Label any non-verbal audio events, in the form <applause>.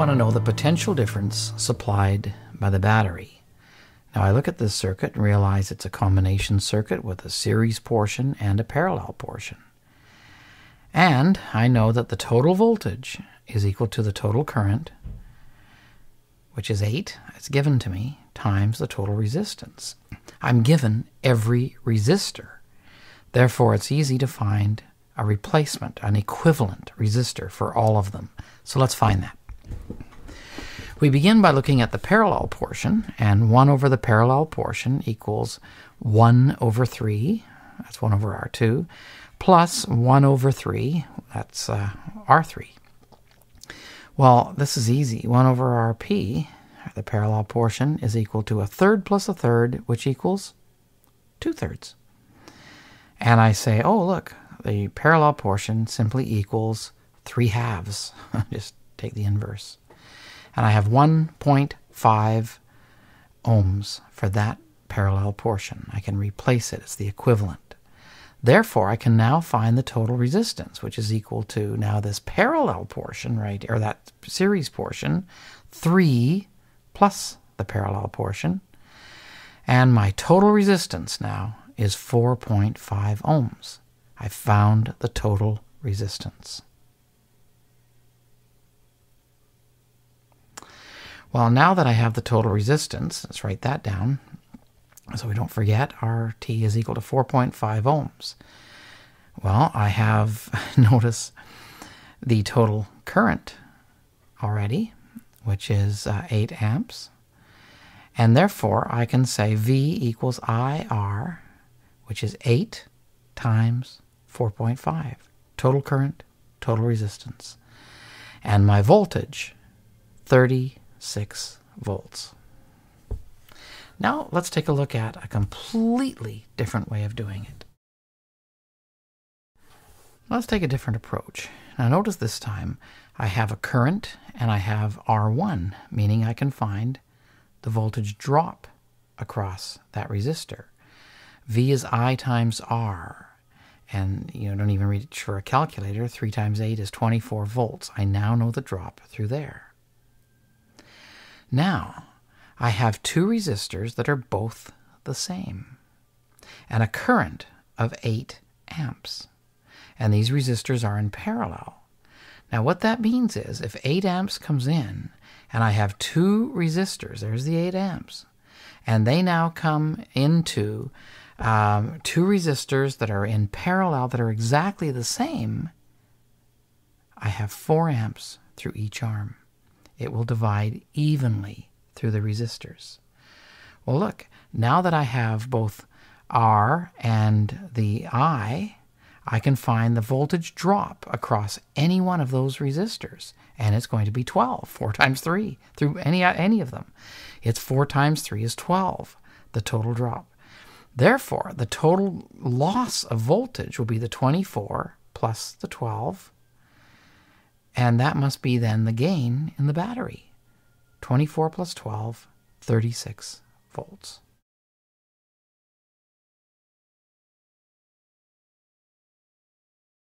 want to know the potential difference supplied by the battery. Now I look at this circuit and realize it's a combination circuit with a series portion and a parallel portion. And I know that the total voltage is equal to the total current, which is 8, it's given to me, times the total resistance. I'm given every resistor. Therefore, it's easy to find a replacement, an equivalent resistor for all of them. So let's find that. We begin by looking at the parallel portion, and 1 over the parallel portion equals 1 over 3, that's 1 over R2, plus 1 over 3, that's uh, R3. Well, this is easy. 1 over RP, the parallel portion, is equal to a third plus a third, which equals 2 thirds. And I say, oh, look, the parallel portion simply equals 3 halves. <laughs> Just take the inverse. And I have 1.5 ohms for that parallel portion. I can replace it as the equivalent. Therefore, I can now find the total resistance, which is equal to now this parallel portion, right, or that series portion, 3 plus the parallel portion. And my total resistance now is 4.5 ohms. I found the total resistance. Well, now that I have the total resistance, let's write that down so we don't forget RT is equal to 4.5 ohms. Well, I have, <laughs> notice, the total current already, which is uh, 8 amps. And therefore, I can say V equals IR, which is 8 times 4.5. Total current, total resistance. And my voltage, 36 volts. Now let's take a look at a completely different way of doing it. Let's take a different approach. Now notice this time I have a current and I have R1, meaning I can find the voltage drop across that resistor. V is I times R. And you know, don't even reach for a calculator. 3 times 8 is 24 volts. I now know the drop through there. Now, I have two resistors that are both the same and a current of 8 amps. And these resistors are in parallel. Now what that means is if 8 amps comes in and I have two resistors, there's the 8 amps, and they now come into um, two resistors that are in parallel that are exactly the same, I have 4 amps through each arm. It will divide evenly through the resistors. Well, look, now that I have both R and the I, I can find the voltage drop across any one of those resistors, and it's going to be 12, 4 times 3, through any, any of them. It's 4 times 3 is 12, the total drop. Therefore, the total loss of voltage will be the 24 plus the 12, and that must be then the gain in the battery. 24 plus 12, 36 volts.